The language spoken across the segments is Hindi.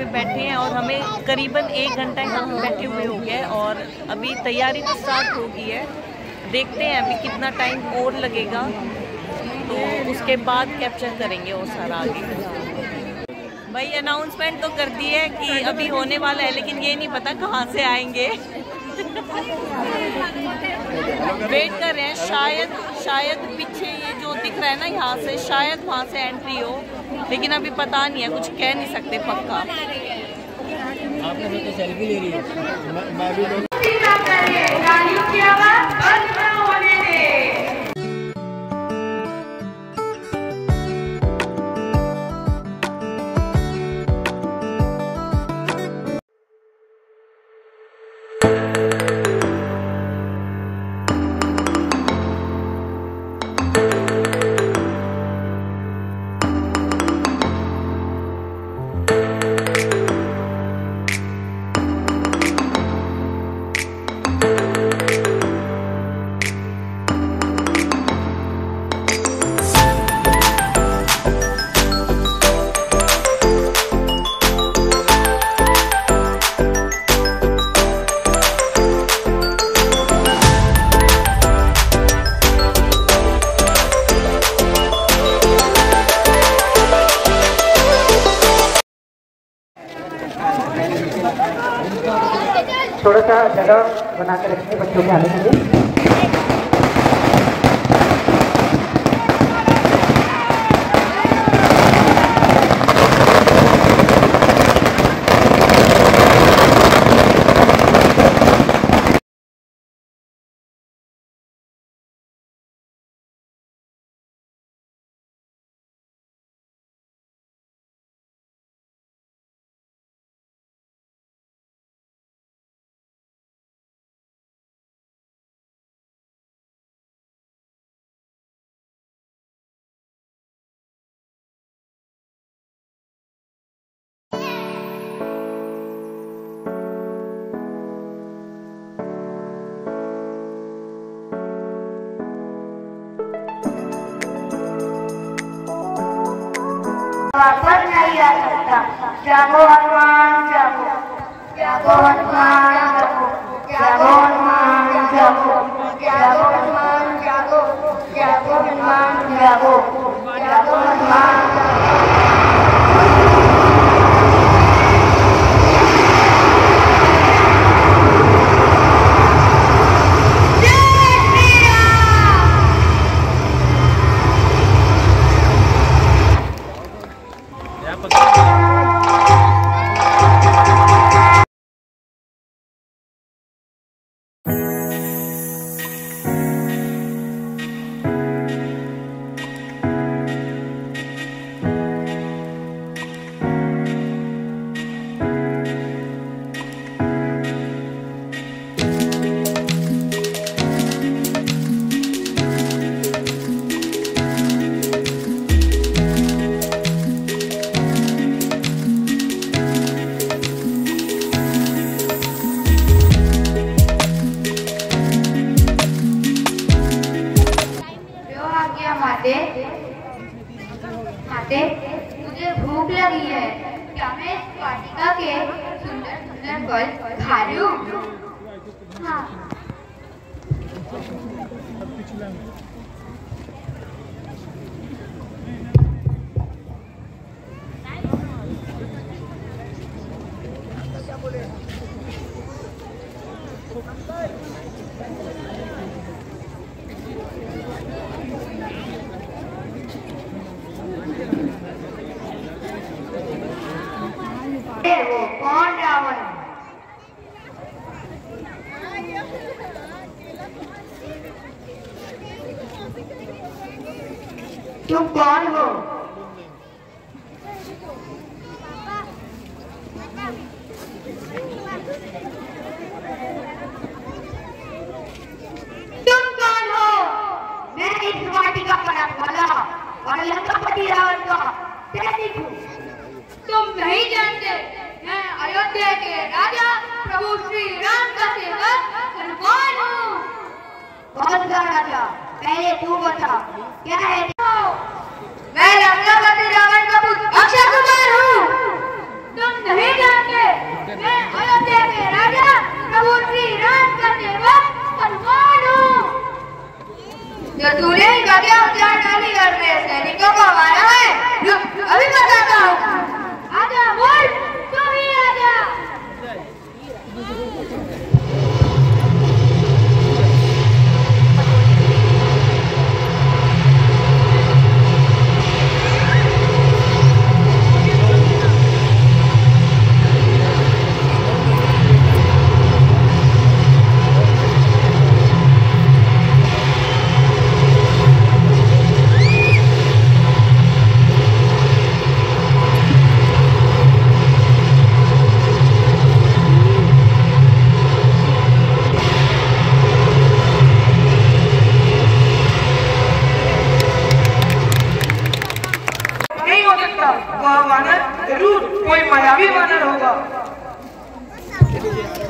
पे बैठे हैं और हमें करीबन एक घंटा यहाँ पे बैठे हुए हो है और अभी तैयारी तो स्टार्ट हो गई है। देखते हैं अभी कितना टाइम और लगेगा। तो उसके बाद कैप्चर करेंगे और सारा आगे। भाई अनाउंसमेंट तो कर दी है कि अभी होने वाला है, लेकिन ये नहीं पता कहाँ से आएँगे। वेट कर रहे हैं, शायद शायद पीछे ये जो दिख रहा है ना यहाँ से, शायद वहाँ से एंट्री हो। लेकिन अभी पता नहीं है कुछ कह नहीं सकते पक्का। आपने सेल्फी ले रही है। मैं, मैं भी जागो हनुमान जागो जागो हनुमान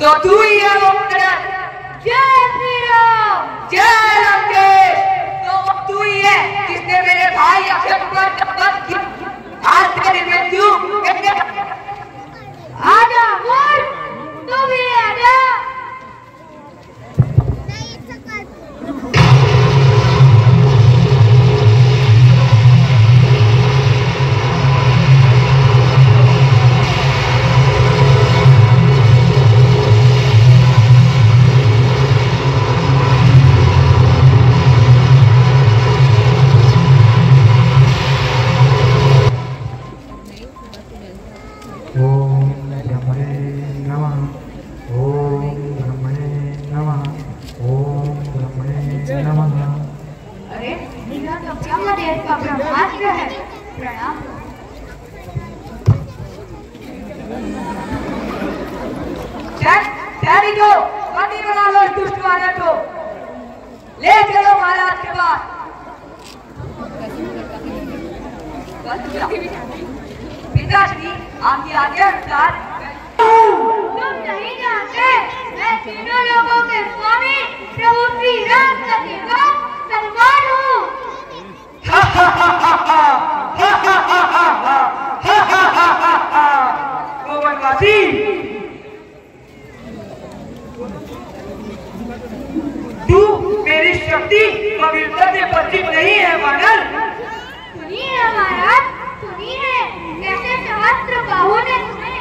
तो तू ही है वो जय श्री राम जय लंकेश तो तू ही है जिसने मेरे भाई अक्षय पर ज़बरदस्त किया। आज तेरी मृत्यु क्यों आजा, बोल। तू भी आजा। ओ तू मेरी शक्ति और से परिचित नहीं है वानर सुनिए महाराज सुनिए कैसे सहस्त्र बाहुओं ने तुम्हें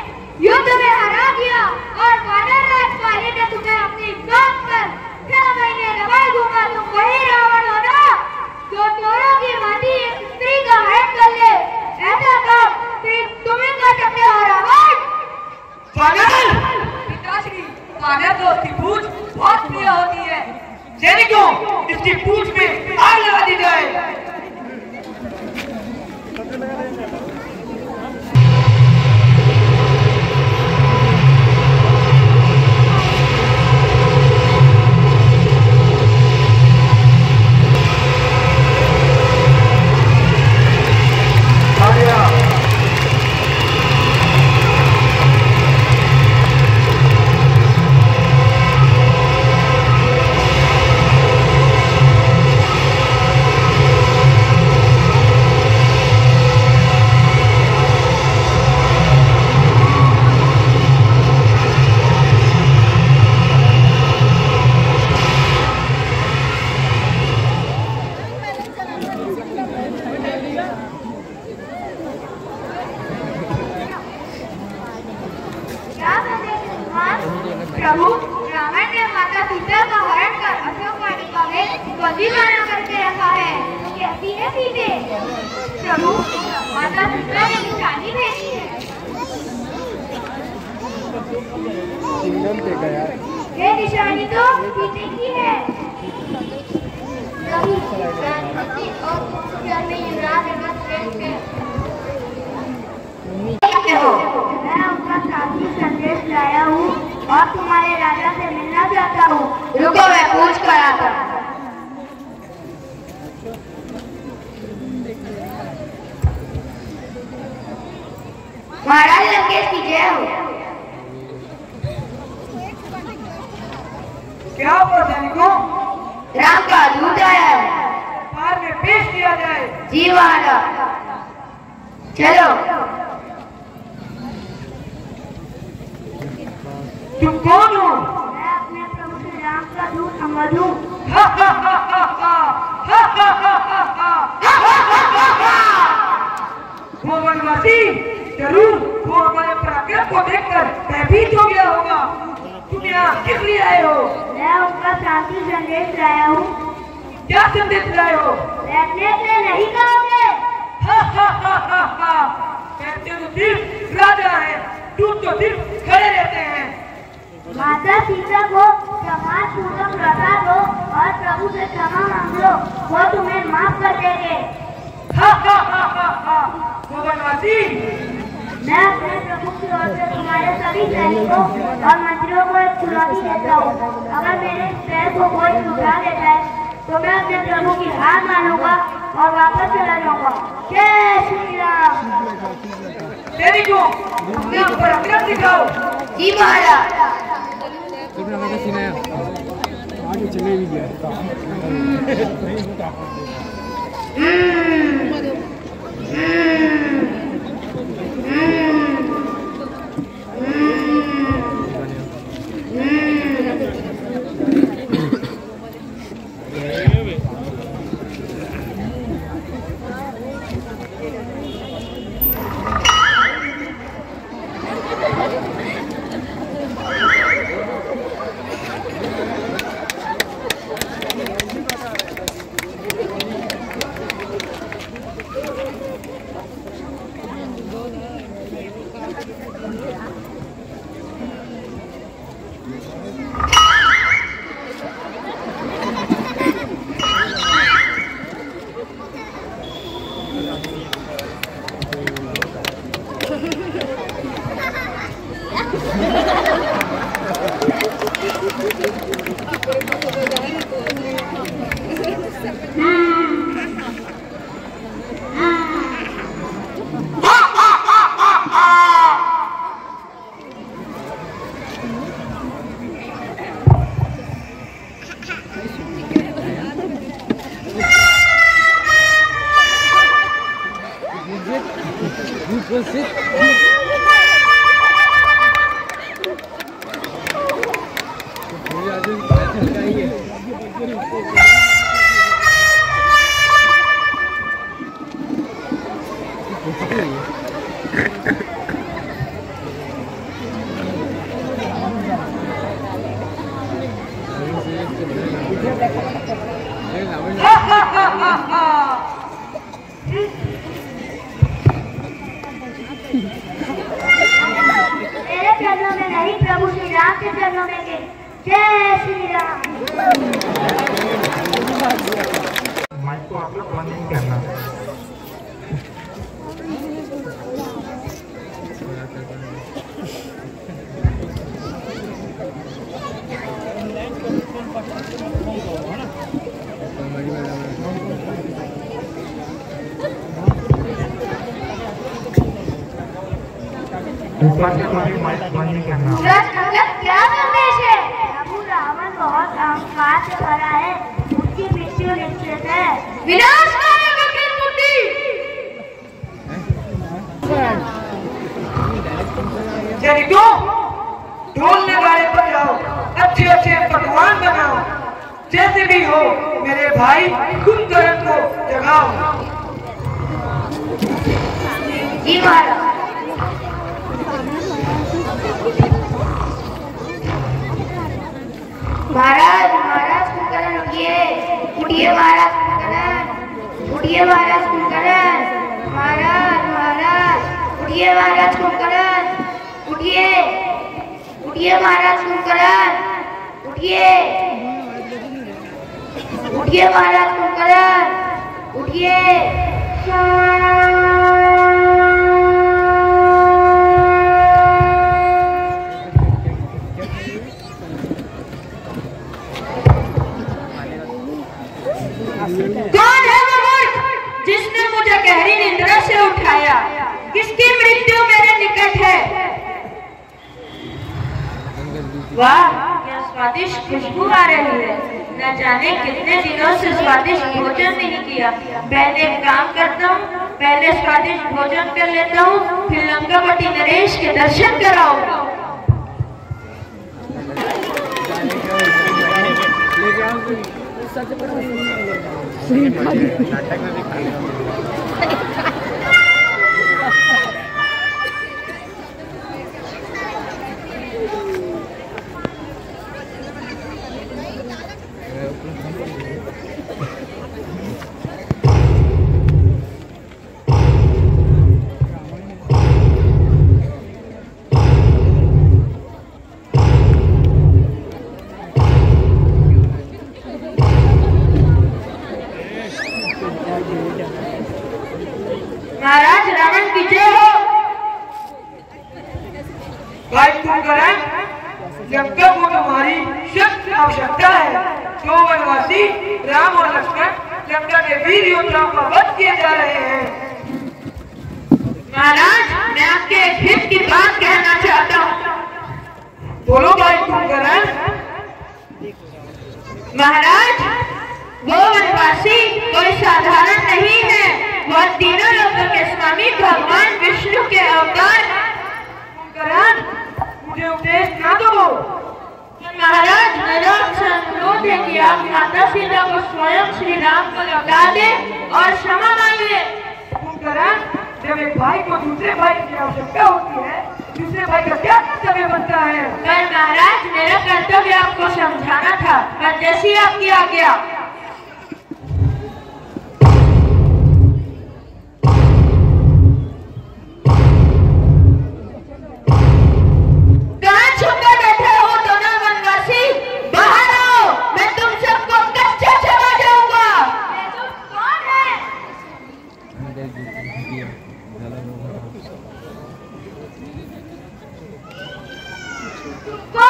युद्ध में हरा दिया और वानर राजपाली ने तुम्हें अपनी गोद पर छह महीने रवाई दूँगा तुम वही रावण हो ना जो चोरों की भांति स्त्री का हरण कर ले। ऐसा काम तुम्हें कर सकते हो? रावण वानर पिताश्री वानर तो उसकी पूछ बहुत प्रिय होती है। सैनिकों इसकी पूछ में आग लगा दी जाए? महाराज लंकेश की जय हो क्या हुआ सैनिकों राम का दूत आया है पार में पेश किया जाए जी महाराज चलो तुम कौन हो मैं अपने प्रभु श्री राम का दूत अमर हूँ हा, हा, हा, हा, हा, हा, हा, हा, हा, हा। ज़रूर वो हमारे पराक्रम को देखकर भयभीत हो गया होगा। तुम यहाँ किस लिए आए हो? मैं उनका शांति संदेश लाया हूँ। क्या संदेश लाए हो? बैठने से नहीं कहोगे? हा, हा, हा, हा, हा। कहते तो सिर्फ़ राजा है तुम तो सिर्फ़ खड़े रहते हैं। माता सीता को क्षमा पूर्वक लौटा दो और प्रभु से क्षमा मांग लो वो तुम्हें माफ़ कर देंगे। हा, हा, हा, हा, हा। वो वनवासी मैं अपने प्रभु की ओर से तुम्हारे सभी सैनिकों और मंत्रियों को एक चुनौती देता हूँ अगर मेरे पैर को कोई उठा देता है तो मैं अपने प्रभु की हार मानूँगा और वापस चला जाऊँगा जय श्री राम दिखाओ जी महाराज Amen. जैसे भी हो, मेरे भाई कुंभकर्ण को जगाओ। महाराज। महाराज महाराज कुंभकर्ण उठिए उठिए महाराज कुंभकर्ण उठिए महाराज कुंभकर्ण महाराज महाराज उठिए महाराज कुंभकर्ण उठिए उठिए महाराज कुंभकर्ण उठिए उठिए महाराज कुंभकर्ण उठिए। कौन है वो जिसने मुझे गहरी निंद्रा से उठाया? किसकी मृत्यु मेरे निकट है? वाह, क्या स्वादिष्ट खुशबू आ रही है। न जाने कितने दिनों से स्वादिष्ट भोजन नहीं किया। पहले काम करता हूँ पहले स्वादिष्ट भोजन कर लेता हूँ फिर लंकापति नरेश के दर्शन कराओ रावण की जय हो भाई तुम करण लंका को तुम्हारी सख्त आवश्यकता है तो वनवासी राम और लक्ष्मण लंका के वीर योद्धाओं वध किए जा रहे हैं। महाराज मैं आपके हित की बात कहना चाहता हूँ। बोलो भाई, तुम करण महाराज, वो वनवासी कोई साधारण नहीं है। वह तीनों लोगों के स्वामी भगवान विष्णु के अवतार। मुझे उपदेश ना दो। महाराज कि आप माता सीता को स्वयं श्री राम को लौटा दें और क्षमा मांगे। जब एक भाई को दूसरे भाई की आवश्यकता होती है, दूसरे भाई का क्या कर्तव्य बनता है? पर महाराज, मेरा कर्तव्य आपको समझाना था। पर जैसी आपकी आज्ञा। कौन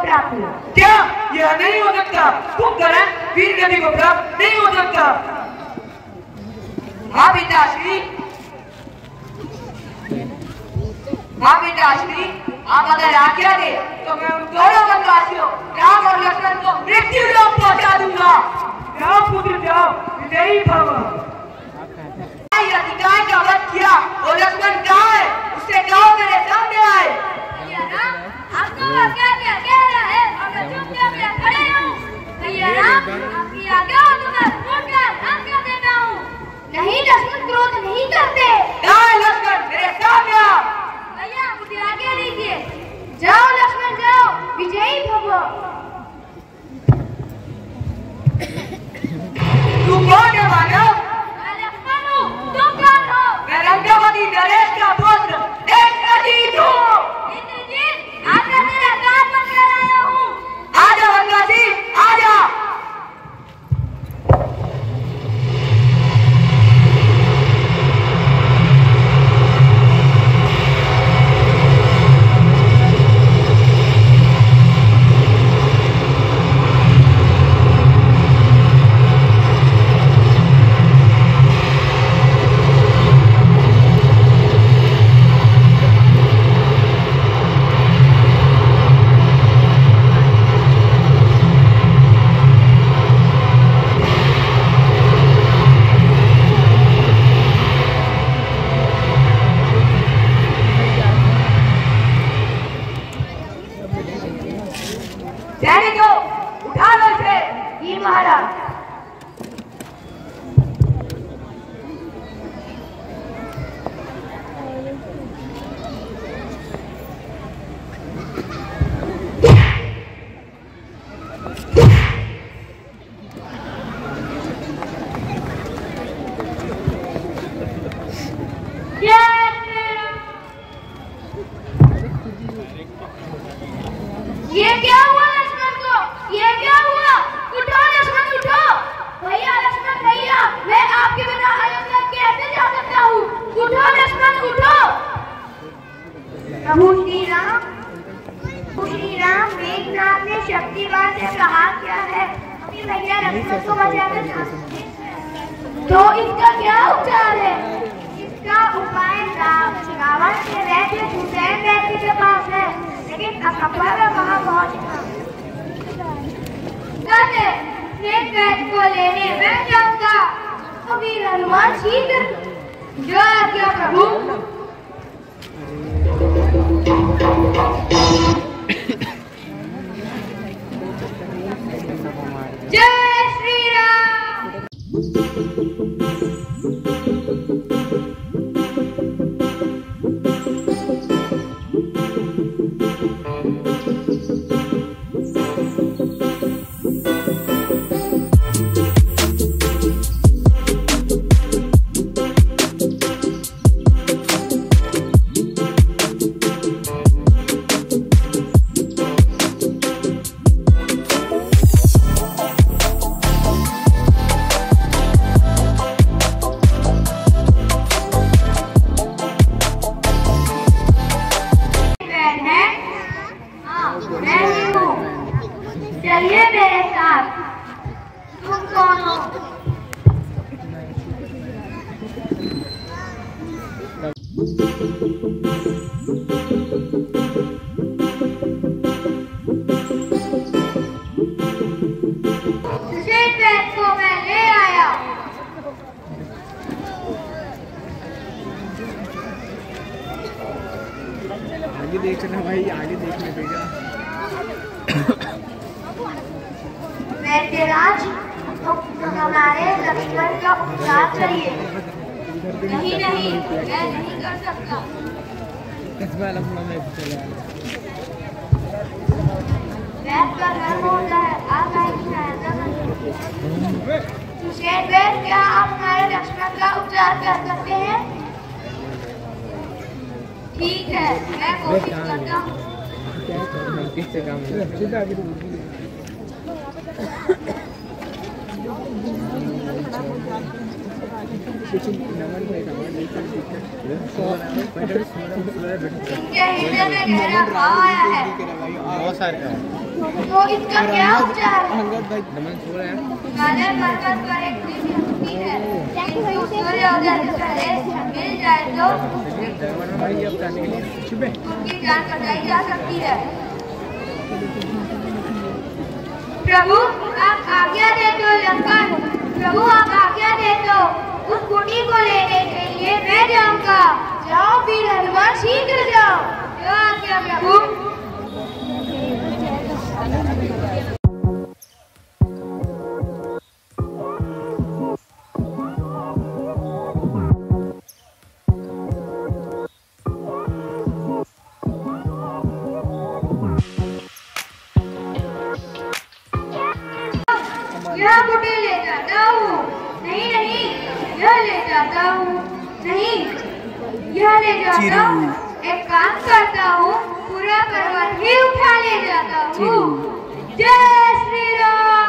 प्राप्त हुआ क्या? यह नहीं हो सकता। तुम करण वीर गति को प्राप्त नहीं हो सकता। हाँ पिताश्री हाँ पिताश्री आप अगर आज्ञा दे तो मैं दोनों वनवासियों राम और लक्ष्मण को मृत्यु लोक पहुँचा दूँगा। जाओ पुत्र, जाओ। विजयी भव। अधिकार का वध किया। और लक्ष्मण कहाँ है? उससे कहो मेरे सामने आए। आपको क्या क्या कह रहा है। और मैं चुपचाप यहाँ खड़े हूँ। भैया राम आपकी आज्ञा हो तो मैं उठकर आज्ञा देता हूँ? नहीं लक्ष्मण क्रोध नहीं करते कहाँ लक्ष्मण मेरे सामने आ भैया मुझे आज्ञा दीजिए जाओ लक्ष्मण जाओ। विजयी तू कौन है मानव भाई आगे देखने देगा वैद्यराज तो हमारे लक्ष्मण का उपचार चाहिए। नहीं नहीं मैं नहीं कर सकता। का घर होता है आप आएगी सहायता करिए क्या आप हमारे लक्ष्मण का उपचार कर सकते हैं? ठीक है मैं कोशिश करता हूँ। इनके हृदय में गहरा भाव आया है। बहुत सारे तो इसका क्या उपचार है? नमन सो रहे हैं। पर्वत पर एक है। प्रभु, आप आज्ञा दे दो लंकन प्रभु, आप आज्ञा दे तो उस कुटी को लेने के लिए मैं जाऊँगा। जाओ फिर हनुमान, शीघ्र जाओ। जो आज्ञा प्रभु? यह बुढ़े ले जाता हूँ। नहीं नहीं यह ले जाता हूँ। नहीं यह ले जाता हूँ। एक काम करता हूँ पूरा पर्वत ही उठा ले जाता हूँ। जय श्री राम।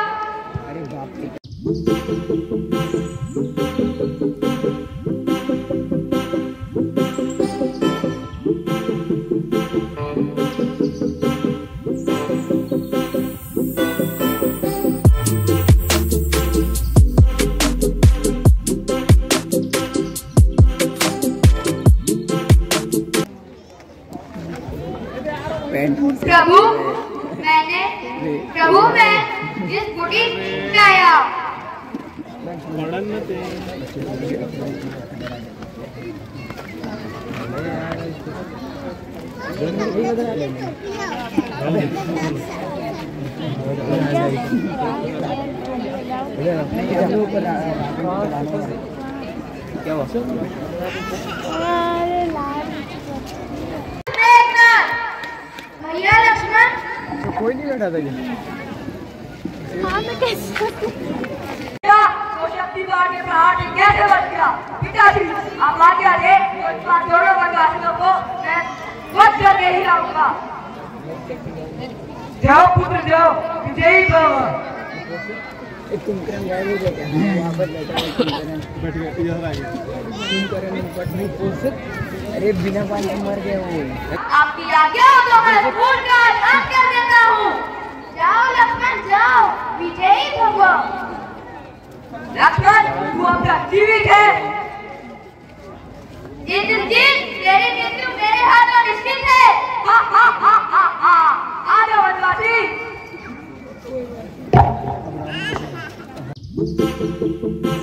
बैठा था क्या तो आगे तो दोनों को मैं करके ही लाऊँगा जाओ पुत्र जाओ विजयी भव कुंभकर्ण गायब हो गया वहाँ पर बैठा बैठ गया इधर आ गया कुंभकर्ण निपट नहीं अरे बिना पानी मर गया वो। आपकी आज्ञा हो तो मैं कर देता हूँ। जाओ लक्ष्मण जाओ विजयी भगो लक्ष्मण तू अपना जीवित है। इंद्रजीत तेरे मृत्यु मेरे हाथ में निश्चित है। हा हा हा हा हा। आ जाओ वनवासी Thank you.